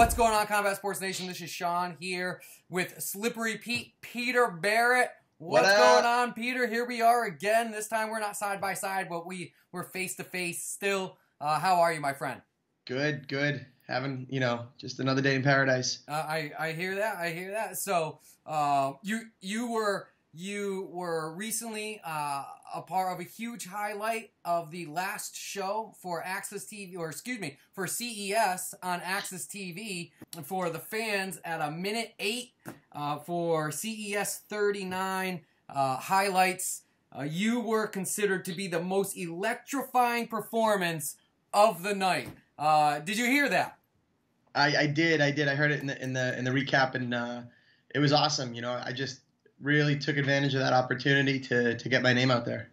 What's going on, Combat Sports Nation? This is Sean here with Slippery Pete, Peter Barrett. What's What going on, Peter? Here we are again. This time we're not side by side, but we we're face to face still. Uh, how are you, my friend? Good, good. Having, you know, just another day in paradise. Uh, I I hear that. I hear that. So, uh, you you were you were recently uh, a part of a huge highlight of the last show for AXS TV, or excuse me, for CES on AXS TV for the fans at a minute eight uh, for CES 39 uh, highlights. Uh, you were considered to be the most electrifying performance of the night. Uh, did you hear that? I, I did, I did. I heard it in the in the in the recap, and uh, it was awesome. You know, I just really took advantage of that opportunity to to get my name out there.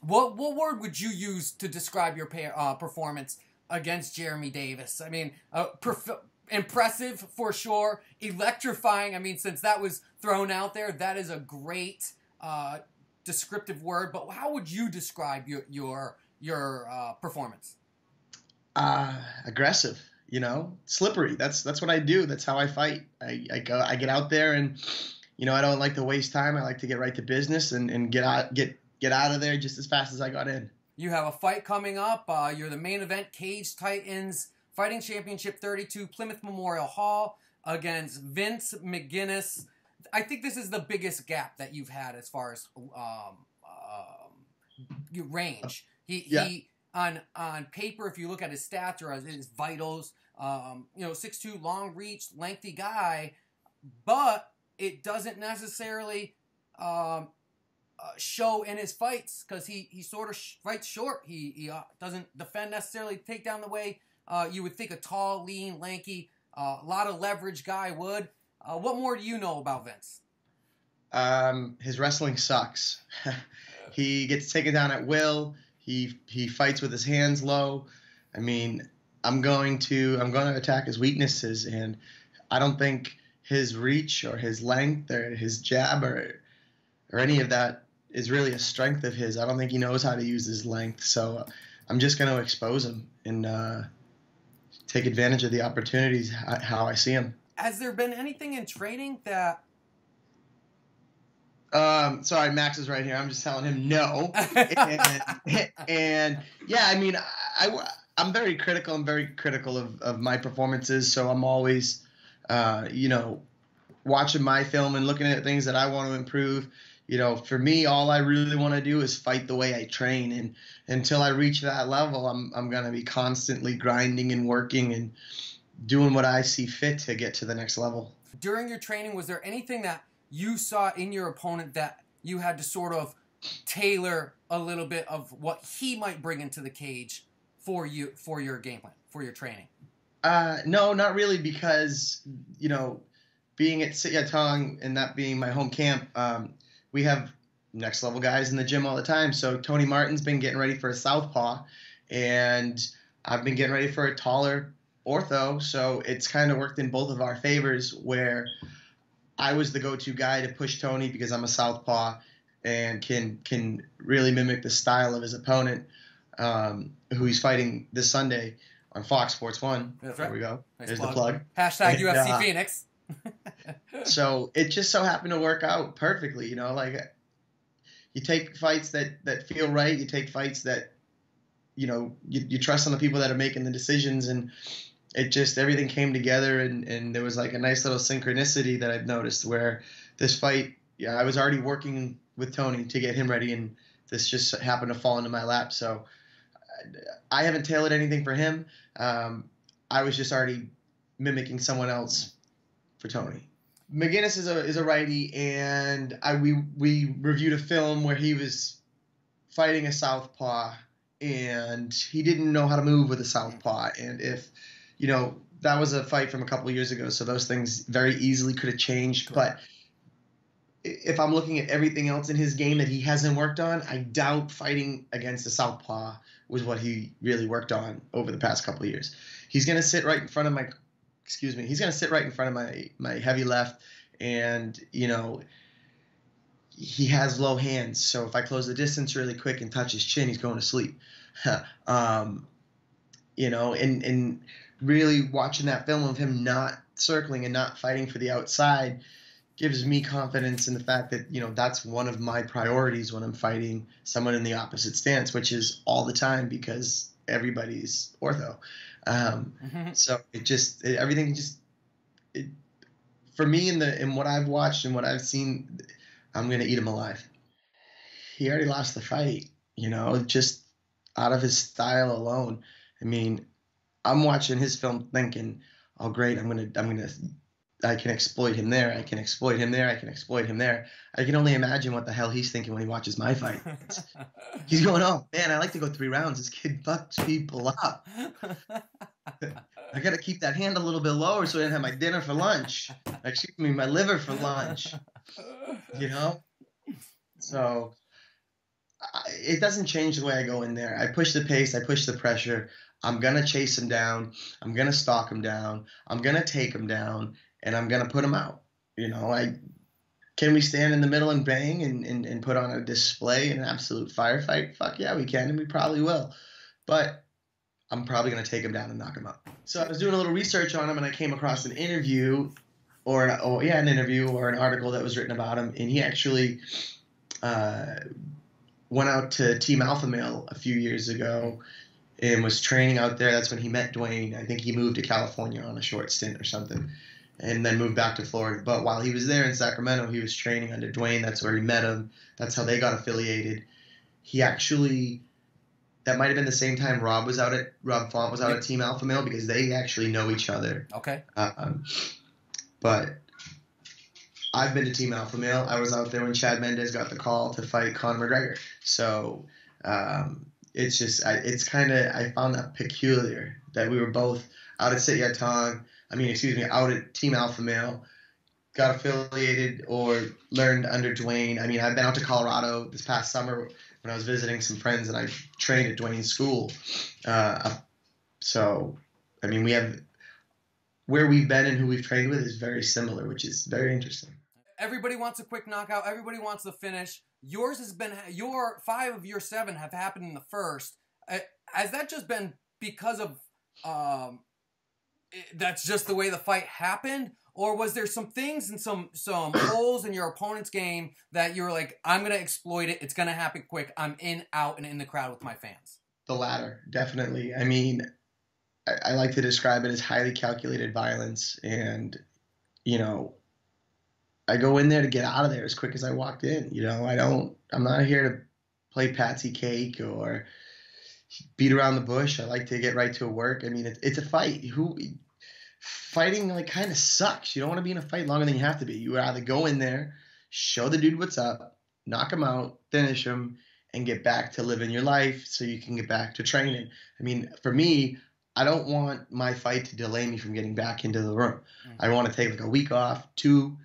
What what word would you use to describe your pa- uh, performance against Jeremy Davis? I mean, uh, perf- impressive for sure, electrifying. I mean, since that was thrown out there, that is a great uh, descriptive word. But how would you describe your your your uh, performance? Uh, aggressive, you know, slippery. That's that's what I do. That's how I fight. I, I go, I get out there, and you know, I don't like to waste time. I like to get right to business and, and get out get get out of there just as fast as I got in. You have a fight coming up. Uh, you're the main event, Cage Titans Fighting Championship 32, Plymouth Memorial Hall against Vince McGuiness. I think this is the biggest gap that you've had as far as um, um, your range. He, Yeah. he on on paper, if you look at his stats or his vitals, um, you know, six two, long reach, lengthy guy, but it doesn't necessarily um, uh, show in his fights because he, he sort of sh- fights short. He, he uh, doesn't defend necessarily take down the way uh, you would think a tall, lean, lanky, a lot of leverage guy would. Uh, what more do you know about Vince? Um, his wrestling sucks. he gets taken down at will. He he fights with his hands low. I mean, I'm going to I'm going to attack his weaknesses, and I don't think his reach or his length or his jab or or any of that is really a strength of his. I don't think he knows how to use his length. So I'm just going to expose him and uh, take advantage of the opportunities how I see him. Has there been anything in training that Um, sorry, Max is right here. I'm just telling him no. and, and yeah, I mean, I, I am very critical. I'm very critical of, of my performances. So I'm always, uh, you know, watching my film and looking at things that I want to improve. You know, for me, all I really want to do is fight the way I train, and until I reach that level, I'm I'm gonna be constantly grinding and working and doing what I see fit to get to the next level. during your training was there anything that you saw in your opponent that you had to sort of tailor a little bit of what he might bring into the cage for you for your game plan for your training? Uh, no, not really, because you know, being at Sityodtong and that being my home camp, um, we have next level guys in the gym all the time. So Tony Martin's been getting ready for a southpaw, and I've been getting ready for a taller ortho. So it's kind of worked in both of our favors, where I was the go-to guy to push Tony because I'm a southpaw and can can really mimic the style of his opponent, um, who he's fighting this Sunday on Fox Sports One. That's There we go. Nice There's plug. the plug. Hashtag And, UFC uh, Phoenix. So it just so happened to work out perfectly. You know, like you take fights that that feel right. You take fights that you know you, you trust on the people that are making the decisions, and it just everything came together, and and there was like a nice little synchronicity that I've noticed where this fight. Yeah, I was already working with Tony to get him ready, and this just happened to fall into my lap. So I haven't tailored anything for him. Um, I was just already mimicking someone else for Tony. McGuiness is a is a righty, and I we we reviewed a film where he was fighting a southpaw, and he didn't know how to move with a southpaw, and if you know that was a fight from a couple years ago, so those things very easily could have changed, but. If I'm looking at everything else in his game that he hasn't worked on, I doubt fighting against a southpaw was what he really worked on over the past couple years. He's gonna sit right in front of my excuse me, he's going to sit right in front of my my heavy left, and you know, he has low hands. So if I close the distance really quick and touch his chin, he's going to sleep. um, you know, and and really watching that film of him not circling and not fighting for the outside gives me confidence in the fact that you know that's one of my priorities when I'm fighting someone in the opposite stance, which is all the time because everybody's ortho. Um, mm-hmm. So it just it, everything just it, for me in the in what I've watched and what I've seen, I'm gonna eat him alive. He already lost the fight, you know, just out of his style alone. I mean, I'm watching his film thinking, oh great, I'm gonna I'm gonna I can exploit him there. I can exploit him there. I can exploit him there. I can only imagine what the hell he's thinking when he watches my fight. he's going, "Oh man, I like to go three rounds. This kid fucks people up. I got to keep that hand a little bit lower so I can have my dinner for lunch. Excuse me, my liver for lunch. You know. So I, it doesn't change the way I go in there. I push the pace. I push the pressure. I'm gonna chase him down. I'm gonna stalk him down. I'm gonna take him down and I'm gonna put them out. You know, I can we stand in the middle and bang and, and, and put on a display and an absolute firefight? Fuck yeah, we can, and we probably will. But I'm probably gonna take him down and knock him out. So I was doing a little research on him, and I came across an interview, or an, oh yeah, an interview or an article that was written about him, and he actually uh, went out to Team Alpha Male a few years ago and was training out there. That's when he met Duane. I think he moved to California on a short stint or something and then moved back to Florida. But while he was there in Sacramento, he was training under Duane. That's where he met him. That's how they got affiliated. He actually, that might have been the same time Rob was out at Rob Font was out at Team Alpha Male because they actually know each other. Okay. Um, but I've been to Team Alpha Male. I was out there when Chad Mendes got the call to fight Conor McGregor. So um, it's just, I, it's kind of, I found that peculiar that we were both out at Sityodtong I mean, excuse me, out at Team Alpha Male, got affiliated or learned under Duane. I mean, I've been out to Colorado this past summer when I was visiting some friends, and I trained at Duane's school. Uh, so, I mean, we have where we've been and who we've trained with is very similar, which is very interesting. Everybody wants a quick knockout. Everybody wants the finish. Yours has been your five of your seven have happened in the first. Uh, has that just been because of um, Eh, that's just the way the fight happened? Or was there some things and some some holes in your opponent's game that you were like i'm gonna exploit it. It's gonna happen quick. I'm in out and in the crowd with my fans the latter definitely. I mean I, I like to describe it as highly calculated violence and you know i go in there to get out of there as quick as i walked in you know? I don't i'm not here to play patsy cake or beat around the bush. I like to get right to work. I mean, it's, it's a fight. Who fighting like kind of sucks. You don't want to be in a fight longer than you have to be. You either go in there, show the dude what's up, knock him out, finish him, and get back to living your life so you can get back to training. I mean, for me, I don't want my fight to delay me from getting back into the room. Mm-hmm. I want to take like a week off, two,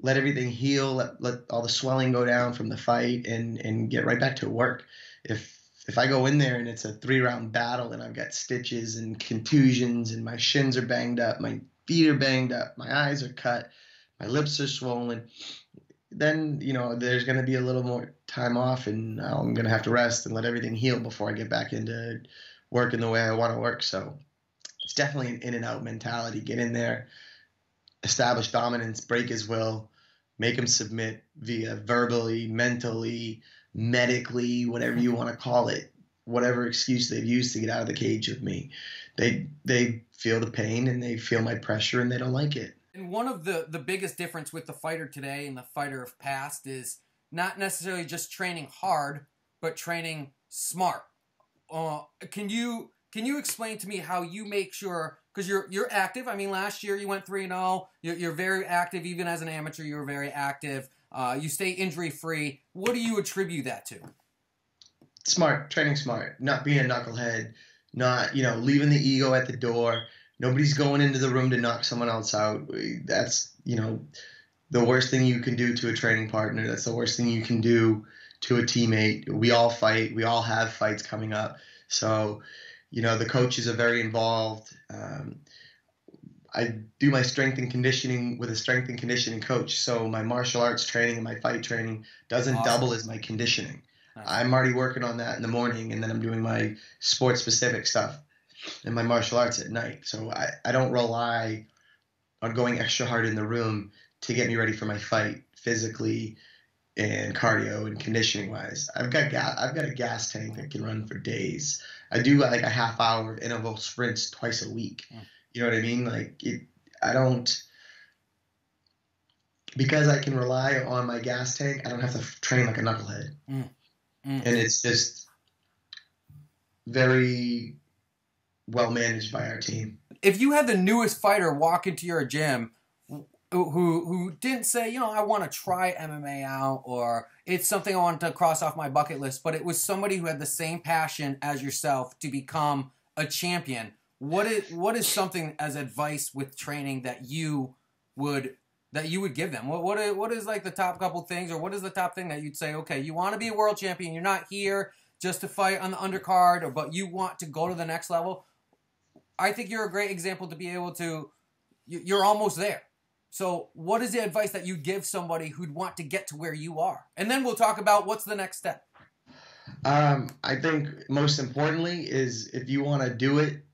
let everything heal, let, let all the swelling go down from the fight, and and get right back to work. If if I go in there and it's a three round battle and I've got stitches and contusions and my shins are banged up, my feet are banged up, my eyes are cut, my lips are swollen, then you know there's going to be a little more time off and I'm going to have to rest and let everything heal before I get back into working the way I want to work. So it's definitely an in and out mentality. Get in there, establish dominance, break his will, make him submit via verbally, mentally, medically, whatever you want to call it, whatever excuse they've used to get out of the cage with me. They they feel the pain and they feel my pressure and they don't like it. And one of the the biggest difference with the fighter today and the fighter of past is not necessarily just training hard, but training smart. Uh, can you can you explain to me how you make sure because you're you're active? I mean, last year you went three and zero. Oh. You're, you're very active, even as an amateur. You were very active. Uh, you stay injury free. What do you attribute that to? Smart, training smart, not being a knucklehead, not, you know, leaving the ego at the door. Nobody's going into the room to knock someone else out. That's, you know, the worst thing you can do to a training partner. That's the worst thing you can do to a teammate. We all fight. We all have fights coming up. So, you know, the coaches are very involved. Um, I do my strength and conditioning with a strength and conditioning coach. So my martial arts training and my fight training doesn't awesome. double as my conditioning. Nice. I'm already working on that in the morning, and then I'm doing my sports specific stuff and my martial arts at night. So I, I don't rely on going extra hard in the room to get me ready for my fight physically and cardio and conditioning wise. I've got ga- I've got a gas tank that can run for days. I do like a half hour of interval sprints twice a week. Mm. You know what I mean? Like it, I don't because I can rely on my gas tank. I don't have to train like a knucklehead, Mm. Mm. and it's just very well managed by our team. if you had the newest fighter walk into your gym who who, who didn't say, you know, I want to try MMA out or it's something I want to cross off my bucket list, but it was somebody who had the same passion as yourself to become a champion. What is what is something as advice with training that you would that you would give them? What what is, what is like the top couple things or what is the top thing that you'd say, okay, you want to be a world champion, you're not here just to fight on the undercard or but you want to go to the next level. I think you're a great example to be able to. you- You're almost there. So, what is the advice that you give somebody who'd want to get to where you are? And then we'll talk about what's the next step. Um, I think most importantly is if you want to do it,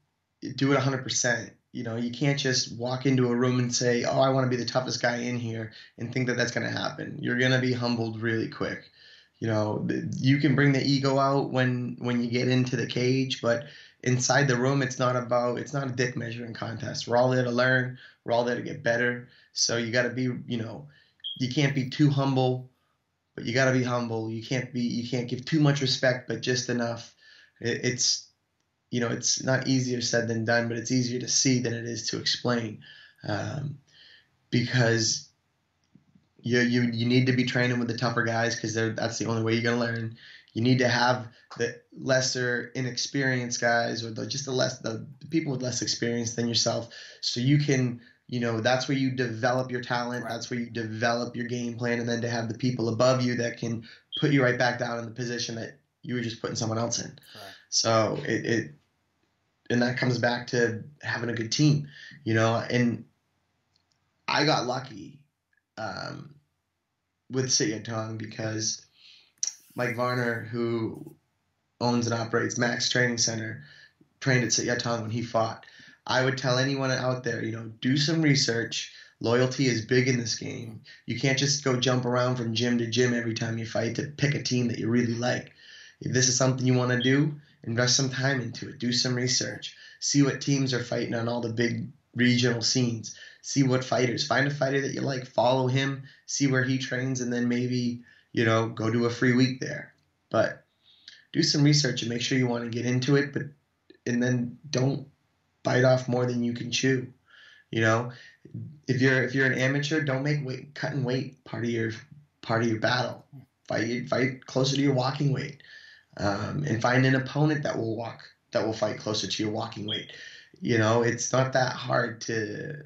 do it 100%. You know, you can't just walk into a room and say, "Oh, I want to be the toughest guy in here," and think that that's going to happen. You're going to be humbled really quick. You know, you can bring the ego out when when you get into the cage, but inside the room, it's not about it's not a dick measuring contest. We're all there to learn. We're all there to get better. So you got to be, you know, you can't be too humble but you got to be humble. You can't be you can't give too much respect, but just enough. It, it's you know it's not easier said than done, but it's easier to see than it is to explain, um, because you you you need to be training with the tougher guys because that's the only way you're gonna learn. You need to have the lesser inexperienced guys or the just the less the, people with less experience than yourself, so you can you know that's where you develop your talent Right. that's where you develop your game plan and then to have the people above you that can put you right back down in the position that you were just putting someone else in so it, it and that comes back to having a good team you know and i got lucky um, with Sityodtong because mike varner who owns and operates max training center trained at Sityodtong when he fought I would tell anyone out there, you know, do some research. Loyalty is big in this game. You can't just go jump around from gym to gym every time you fight to pick a team that you really like. If this is something you want to do, invest some time into it. Do some research. See what teams are fighting on all the big regional scenes. See what fighters. Find a fighter that you like. Follow him. See where he trains, and then maybe you know go do a free week there. But do some research and make sure you want to get into it. But and then don't bite off more than you can chew. You know, if you're if you're an amateur, don't make weight cutting weight part of your part of your battle. Fight fight closer to your walking weight, um, and find an opponent that will walk that will fight closer to your walking weight. You know, it's not that hard to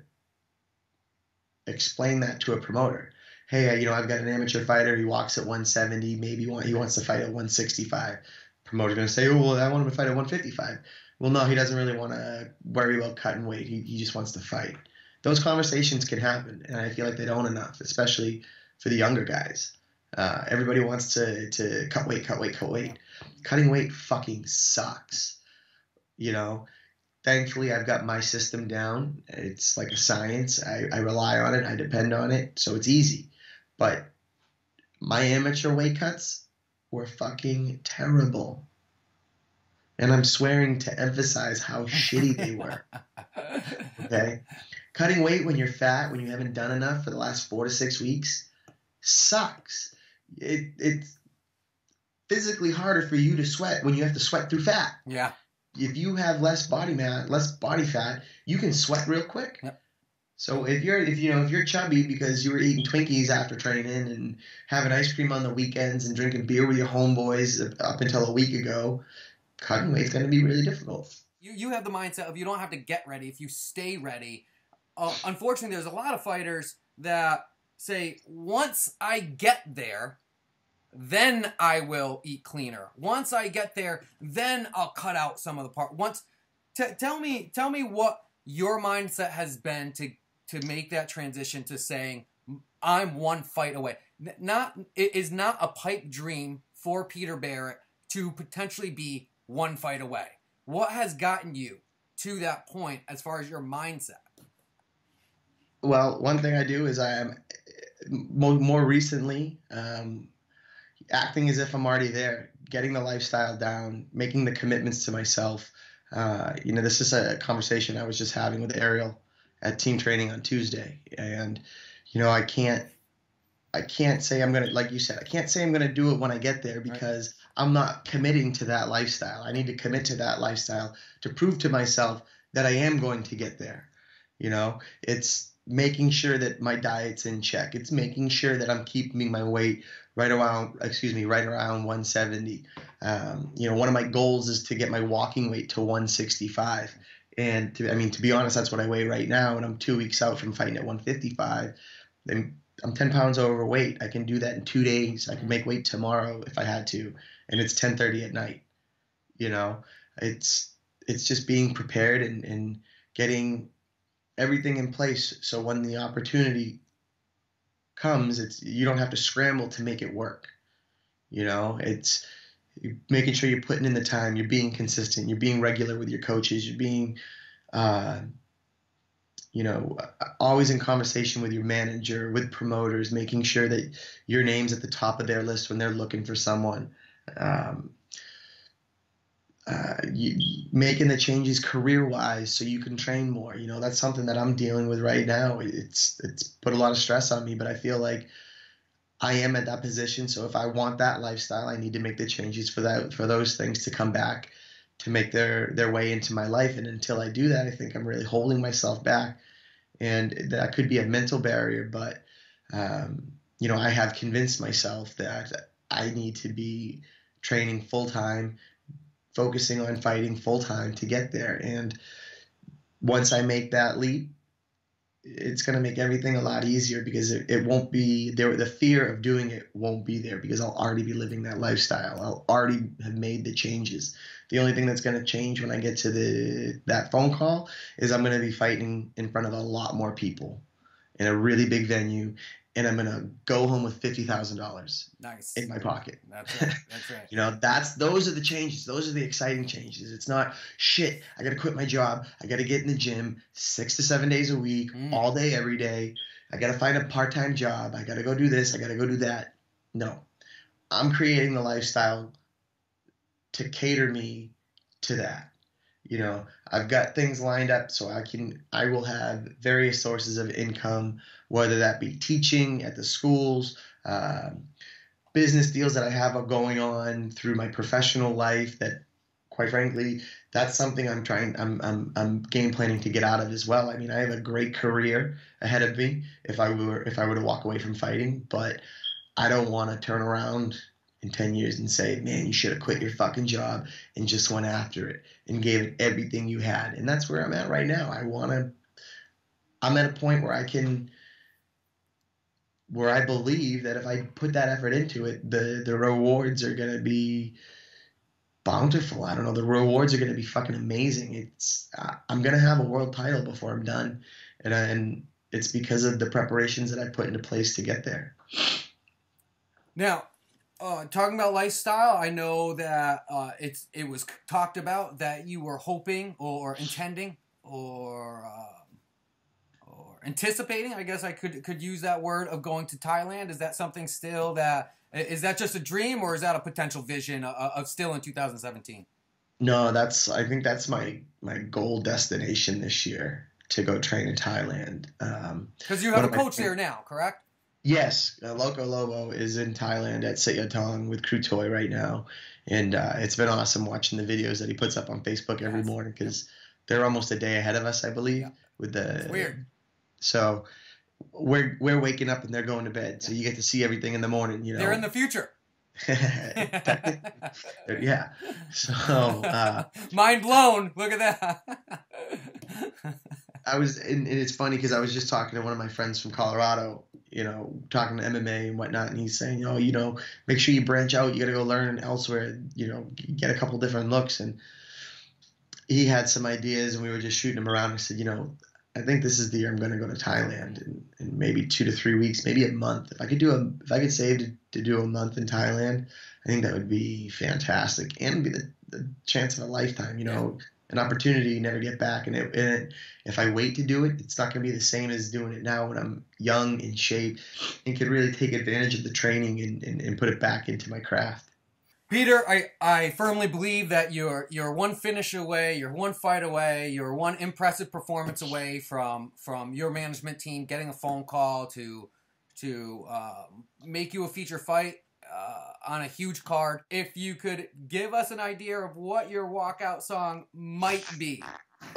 explain that to a promoter. Hey, you know, I've got an amateur fighter. He walks at 170. Maybe he wants to fight at 165. Promoter's gonna say, oh, well, I want him to fight at 155. Well, no, he doesn't really want to worry about cutting weight. He, he just wants to fight. Those conversations can happen, and I feel like they don't enough, especially for the younger guys. Uh, everybody wants to, to cut weight, cut weight, cut weight. Cutting weight fucking sucks. You know, thankfully, I've got my system down. It's like a science. I, I rely on it, I depend on it, so it's easy. But my amateur weight cuts were fucking terrible and I'm swearing to emphasize how shitty they were. Okay, cutting weight when you're fat, when you haven't done enough for the last four to six weeks, sucks. It it's physically harder for you to sweat when you have to sweat through fat. yeah. If you have less body mass, less body fat, you can sweat real quick. Yep. So if you're if you know if you're chubby because you were eating Twinkies after training and having ice cream on the weekends and drinking beer with your homeboys up until a week ago, cutting weight's going to be really difficult. You, you have the mindset of you don't have to get ready if you stay ready. Uh, unfortunately, there's a lot of fighters that say, once I get there, then I will eat cleaner. Once I get there, then I'll cut out some of the part. Once, t- tell me, tell me what your mindset has been to to make that transition to saying I'm one fight away. Not it is not a pipe dream for Peter Barrett to potentially be one fight away. What has gotten you to that point as far as your mindset? Well, one thing I do is I am more, recently um, acting as if I'm already there, getting the lifestyle down, making the commitments to myself. Uh, you know, this is a conversation I was just having with Ariel at team training on Tuesday, and you know, I can't, I can't say I'm gonna, like you said, I can't say I'm gonna do it when I get there because right. I'm not committing to that lifestyle. I need to commit to that lifestyle to prove to myself that I am going to get there. You know, it's making sure that my diet's in check. It's making sure that I'm keeping my weight right around, excuse me, right around 170. Um, you know, one of my goals is to get my walking weight to 165. And to, I mean, to be honest, that's what I weigh right now, and I'm two weeks out from fighting at 155. And I'm 10 pounds overweight. I can do that in two days. I can make weight tomorrow if I had to, and it's 10:30 at night. You know, it's it's just being prepared and, and getting everything in place so when the opportunity comes it's you don't have to scramble to make it work. You know it's making sure you're putting in the time you're being consistent you're being regular with your coaches you're being uh, you know always in conversation with your manager with promoters making sure that your name's at the top of their list when they're looking for someone. Um, uh, you, making the changes career wise so you can train more. You know, that's something that I'm dealing with right now. It's it's put a lot of stress on me, but I feel like I am at that position. So if I want that lifestyle, I need to make the changes for that for those things to come back to make their their way into my life. And until I do that, I think I'm really holding myself back, and that could be a mental barrier. But um, you know, I have convinced myself that I need to be training full time focusing on fighting full time to get there. And once I make that leap, it's going to make everything a lot easier because it, it won't be there. The fear of doing it won't be there because I'll already be living that lifestyle. I'll already have made the changes. The only thing that's going to change when I get to the that phone call is I'm going to be fighting in front of a lot more people in a really big venue and I'm gonna go home with fifty thousand dollars nice in my pocket. That's right. That's right. you know, that's those are the changes. Those are the exciting changes. It's not shit. I gotta quit my job. I gotta get in the gym six to seven days a week, mm. all day, every day. I gotta find a part time job. I gotta go do this. I gotta go do that. No, I'm creating the lifestyle to cater me to that. You know, I've got things lined up so I can I will have various sources of income, whether that be teaching at the schools, uh, business deals that I have going on through my professional life. That, quite frankly, that's something I'm trying. I'm I'm I'm game planning to get out of as well. I mean, I have a great career ahead of me if I were if I were to walk away from fighting, but I don't want to turn around in 10 years and say, man, you should have quit your fucking job and just went after it and gave it everything you had. And that's where I'm at right now. I want to, I'm at a point where I can, where I believe that if I put that effort into it, the, the rewards are going to be bountiful. I don't know. The rewards are going to be fucking amazing. It's, I'm going to have a world title before I'm done. And, and it's because of the preparations that I put into place to get there. Now, uh, talking about lifestyle, I know that uh, it's it was talked about that you were hoping or intending or uh, or anticipating. I guess I could could use that word of going to Thailand. Is that something still that is that just a dream or is that a potential vision of, of still in 2017? No, that's I think that's my my goal destination this year to go train in Thailand. Because um, you have a coach there now, correct? Yes, uh, Loco Lobo is in Thailand at Sityodtong with Kru Toy right now, and uh, it's been awesome watching the videos that he puts up on Facebook every yes. morning because they're almost a day ahead of us, I believe. Yeah. With the it's weird. So we're we're waking up and they're going to bed, so you get to see everything in the morning. You know, they're in the future. yeah. So uh, mind blown. Look at that. I was, and, and it's funny because I was just talking to one of my friends from Colorado, you know, talking to MMA and whatnot, and he's saying, oh, you know, make sure you branch out. You got to go learn elsewhere. You know, get a couple different looks. And he had some ideas, and we were just shooting him around. I said, you know, I think this is the year I'm going to go to Thailand in, in maybe two to three weeks, maybe a month. If I could do a, if I could save to, to do a month in Thailand, I think that would be fantastic and be the, the chance of a lifetime. You know, an opportunity you never get back. And, it, and if I wait to do it, it's not going to be the same as doing it now when I'm young, in shape, and can really take advantage of the training and, and, and put it back into my craft. Peter, I, I firmly believe that you're you're one finish away, you're one fight away, you're one impressive performance away from from your management team getting a phone call to to uh, make you a feature fight uh, on a huge card. If you could give us an idea of what your walkout song might be.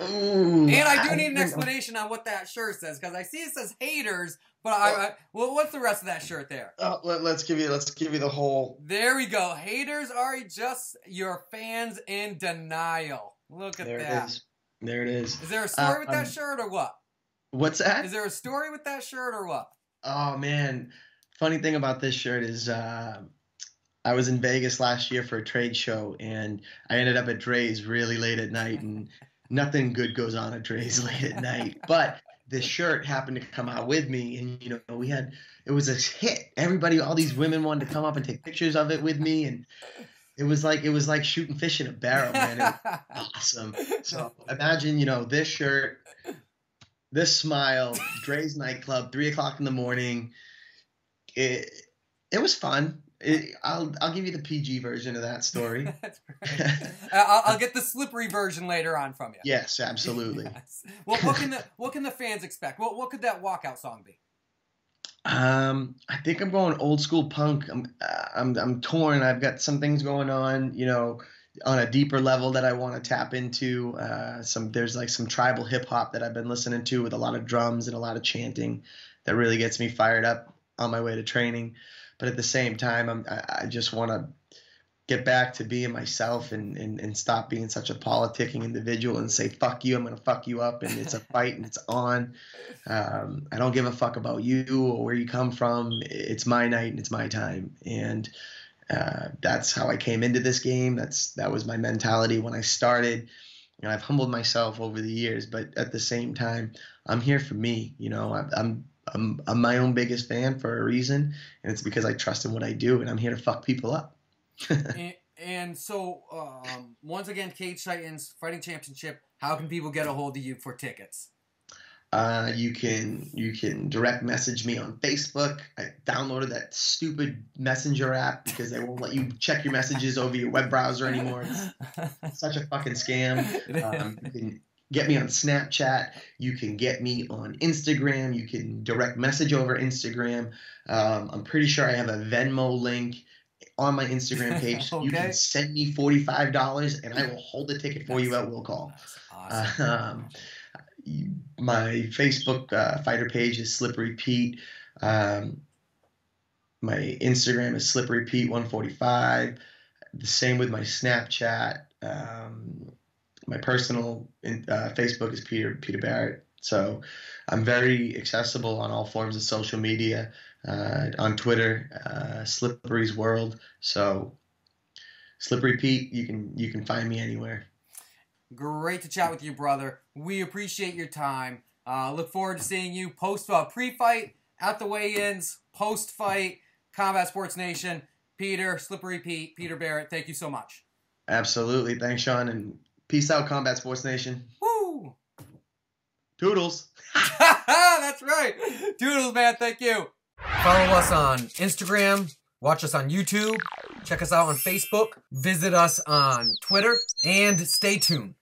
Ooh, and I do need an explanation on what that shirt says because I see it says haters, but I, I well, what's the rest of that shirt there? Uh, let, us give you let's give you the whole. There we go. Haters are just your fans in denial. Look at there that. It is. There it is. Is there a story uh, with that um, shirt or what? What's that? Is there a story with that shirt or what? Oh man, funny thing about this shirt is uh, I was in Vegas last year for a trade show, and I ended up at Drai's really late at night, and nothing good goes on at Drai's late at night. But this shirt happened to come out with me, and you know we had it was a hit. Everybody, all these women wanted to come up and take pictures of it with me, and it was like it was like shooting fish in a barrel, man. It was awesome. So imagine, you know, this shirt, this smile, Drai's nightclub, three o'clock in the morning. It it was fun. It, I'll I'll give you the PG version of that story. I'll, I'll, get the slippery version later on from you. Yes, absolutely. yes. Well, what can the what can the fans expect? What what could that walkout song be? Um, I think I'm going old school punk. I'm uh, I'm I'm torn. I've got some things going on, you know, on a deeper level that I want to tap into. Uh, some there's like some tribal hip hop that I've been listening to with a lot of drums and a lot of chanting that really gets me fired up on my way to training but at the same time, I'm, I, I just want to get back to being myself and, and, and stop being such a politicking individual and say, fuck you, I'm going to fuck you up. And it's a fight and it's on. Um, I don't give a fuck about you or where you come from. It's my night and it's my time. And uh, that's how I came into this game. That's That was my mentality when I started. And I've humbled myself over the years, but at the same time, I'm here for me. You know, I'm, I'm I'm, I'm my own biggest fan for a reason, and it's because I trust in what I do, and I'm here to fuck people up. and, and, so, um, once again, Cage Titans Fighting Championship. How can people get a hold of you for tickets? Uh, you can you can direct message me on Facebook. I downloaded that stupid messenger app because they won't let you check your messages over your web browser anymore. It's such a fucking scam. Um, you can get me on Snapchat. You can get me on Instagram. You can direct message over Instagram. Um, I'm pretty sure I have a Venmo link on my Instagram page. okay. You can send me $45 and I will hold the ticket for you at will call. Awesome. Uh, um, my Facebook uh, fighter page is Slippery Pete. Um, my Instagram is Slippery Pete 145. The same with my Snapchat. Um, my personal uh, Facebook is Peter Peter Barrett. So I'm very accessible on all forms of social media, uh, on Twitter, uh, Slippery's World. So Slippery Pete, you can you can find me anywhere. Great to chat with you, brother. We appreciate your time. Uh, look forward to seeing you post uh, pre-fight, at the weigh-ins, post-fight, Combat Sports Nation. Peter, Slippery Pete, Peter Barrett, thank you so much. Absolutely. Thanks, Sean, and Peace out, Combat Sports Nation. Woo! Toodles. That's right. Toodles, man. Thank you. Follow us on Instagram. Watch us on YouTube. Check us out on Facebook. Visit us on Twitter. And stay tuned.